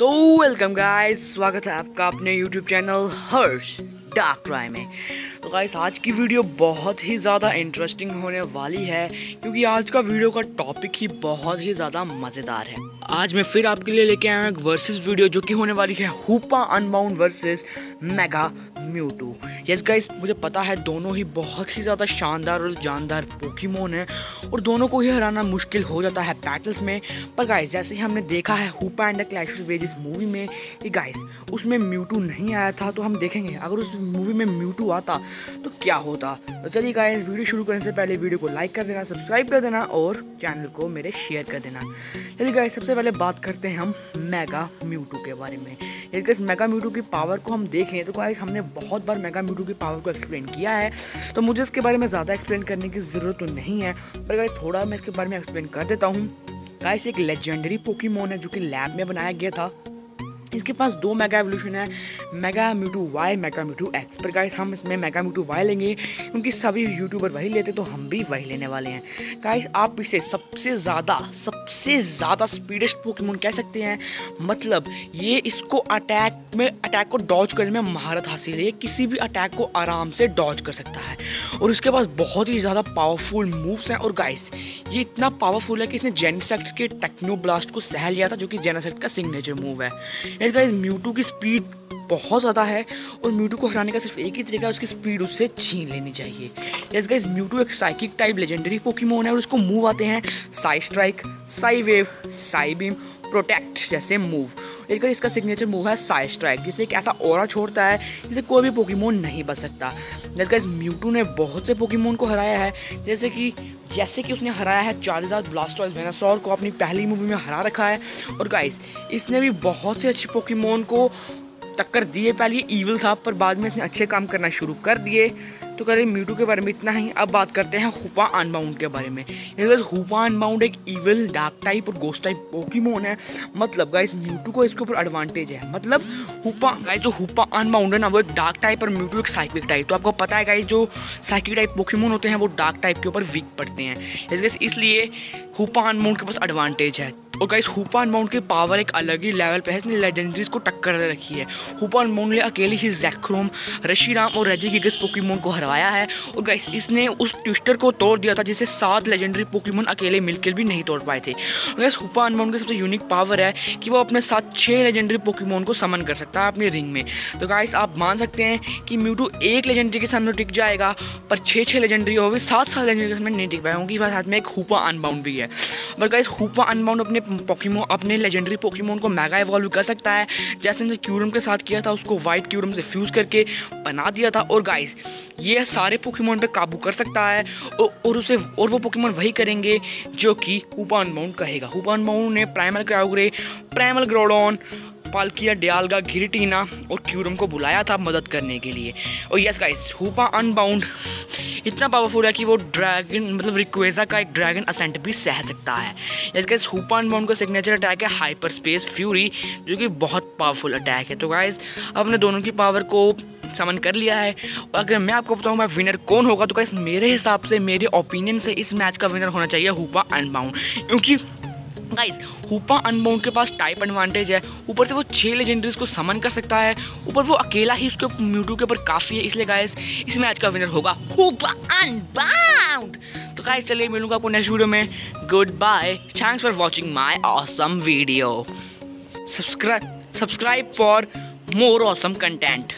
तो welcome guys स्वागत है आपका अपने YouTube channel Harsh dark crime में। तो गाइस आज की वीडियो बहुत ही ज़्यादा इंटरेस्टिंग होने वाली है, क्योंकि आज का वीडियो का टॉपिक ही बहुत ही ज़्यादा मज़ेदार है। आज मैं फिर आपके लिए लेके आया हूँ एक वर्सेस वीडियो जो कि होने वाली है Hoopa Unbound versus Mega Mewtwo yes guys मुझे पता है दोनों ही बहुत ही ज़्यादा शानदार और जानदार पोकीमोन है और दोनों को ही हराना मुश्किल हो जाता है बैटल्स में। पर गाइस जैसे ही हमने देखा है Hoopa and clash ages movie में कि गाइस उसमें म्यूटू नहीं आया था तो हम देखेंगे, अगर उस मूवी में म्यूटू आता तो क्या होता? तो चलिए गाइस वीडियो शुरू करने से पहले वीडियो को लाइक कर देना सब्सक्राइब कर देना और चैनल को मेरे शेयर कर देना। चलिए गाइस सबसे पहले बात करते हैं हम मेगा म्यूटू के बारे में। यदि मेगा म्यूटू की पावर को हम देखें तो गाइस हमने बहुत बार मेगा म्यूटू की पावर को एक्सप्लेन किया है तो मुझे इसके बारे में ज़्यादा एक्सप्लेन करने की ज़रूरत तो नहीं है, पर अगर थोड़ा मैं इसके बारे में एक्सप्लेन कर देता हूँ। गाइस एक लेजेंडरी पोकीमोन है जो कि लैब में बनाया गया था। इसके पास दो मेगा एवोल्यूशन है Mega Mewtwo Y Mega Mewtwo X पर गाइस हम इसमें मेगा म्यूटू वाई लेंगे, क्योंकि सभी यूट्यूबर वही लेते तो हम भी वही लेने वाले हैं। गाइस आप इसे सबसे ज़्यादा सबसे ज़्यादा स्पीडेस्ट पोकेमोन कह सकते हैं। मतलब ये इसको अटैक में अटैक को डॉज करने में महारत हासिल है। किसी भी अटैक को आराम से डॉज कर सकता है। और इसके पास बहुत ही ज़्यादा पावरफुल मूव्स हैं। और गाइस ये इतना पावरफुल है कि इसने जेनसेक्ट के टेक्नो ब्लास्ट को सह लिया था, जो कि जेनासेक्ट का सिग्नेचर मूव है। गाइस म्यूटू की स्पीड बहुत ज़्यादा है और म्यूटू को हराने का सिर्फ़ एक ही तरीका है, उसकी स्पीड उससे छीन लेनी चाहिए। यस गाइस म्यूटू एक साइकिक टाइप लेजेंडरी पोकीमोन है और उसको मूव आते हैं Sai strike Sai wave Sai beam protect जैसे मूव एक इसका सिग्नेचर मूव है साई स्ट्राइक जिसे एक ऐसा और छोड़ता है जिसे कोई भी पोकीमोन नहीं बच सकता। जैसे इस म्यूटू ने बहुत से पोकीमोन को हराया है, जैसे कि जैसे कि उसने हराया है चार्जार्ड ब्लास्टॉइस वेनासोर को अपनी पहली मूवी में हरा रखा है। और गाइस इसने भी बहुत से अच्छे पोकीमोन को टक्कर दिए, पहले ईविल था, पर बाद में इसने अच्छे काम करना शुरू कर दिए। तो करें म्यूटू के बारे में इतना ही। अब बात करते हैं हुपा अनबाउंड के बारे में। हुपा अनबाउंड एक ईवल डार्क टाइप और गोस्ट टाइप पोकीमोन है। मतलब गाइस म्यूटू को इसके ऊपर एडवांटेज है। मतलब हुपा गाइस जो हुपा अनबाउंड है ना, वो एक डार्क टाइप और म्यूटू एक साइकिक टाइप तो आपको पता है गाइस जो साइकिक टाइप पोकीमोन होते हैं, वो डार्क टाइप के ऊपर वीक पड़ते हैं। इसलिए हुपा अनबाउंड के पास एडवांटेज है। और गाइस हुपान माउंट की पावर एक अलग ही लेवल पे है। इसने लेजेंडरीज को टक्कर दे रखी है। हुपान माउंट ने अकेले ही जैक्रोम रशीराम और रेजी गिगस पोकीमोन को हरवाया है। और गाइस इसने उस ट्विस्टर को तोड़ दिया था, जिसे सात लेजेंडरी पोकीमोन अकेले मिलकर भी नहीं तोड़ पाए थे। गाइस हुपान माउंट की सबसे यूनिक पावर है कि वो अपने साथ छः लेजेंडरी पोकीमोन को समन कर सकता है अपनी रिंग में। तो गाइस आप मान सकते हैं कि म्यूटू एक लेजेंडरी के सामने टिक जाएगा, पर छः छः लेजेंडरी होगी, सात सात लेजेंडरी के सामने नहीं टिक पाएगा, क्योंकि साथ में एक हुपा अनबाउंड भी है। बट गाइस हुपा अनबाउंड अपने पोकीमो अपने लेजेंडरी पोकीमोन को मेगा इवॉल्व कर सकता है। जैसे उसने क्यूरम के साथ किया था, उसको वाइट क्यूरम से फ्यूज़ करके बना दिया था। और गाइस ये सारे पोकीमोन पे काबू कर सकता है और उसे, और वो पोकीमोन वही करेंगे जो कि हुपान माउंट कहेगा। हुपान माउंट ने Primal Kyogre Primal Groudon Palkia Dialga Giratina और क्यूरम को बुलाया था मदद करने के लिए। और यस गाइस हुपा अनबाउंड इतना पावरफुल है कि वो ड्रैगन मतलब रिक्वेजा का एक ड्रैगन असेंट भी सह सकता है। यस गाइस हुपा अनबाउंड का सिग्नेचर अटैक है हाइपर स्पेस फ्यूरी जो कि बहुत पावरफुल अटैक है। तो गाइस अपने दोनों की पावर को समन कर लिया है। और अगर मैं आपको बताऊँ विनर कौन होगा? तो गाइस मेरे हिसाब से, मेरे ओपिनियन से इस मैच का विनर होना चाहिए हुपा अनबाउंड क्योंकि गाइस हुपा अनबाउंड के पास टाइप एडवांटेज है। ऊपर से वो छह लेजेंडरीज को समन कर सकता है। ऊपर वो अकेला ही उसके म्यूटू के ऊपर काफ़ी है, इसलिए गाइस इस मैच का विनर होगा हुपा अनबाउंड तो गाइस चलिए मिलूँगा आपको नेक्स्ट वीडियो में। Good bye thanks for watching my awesome video subscribe subscribe for more awesome content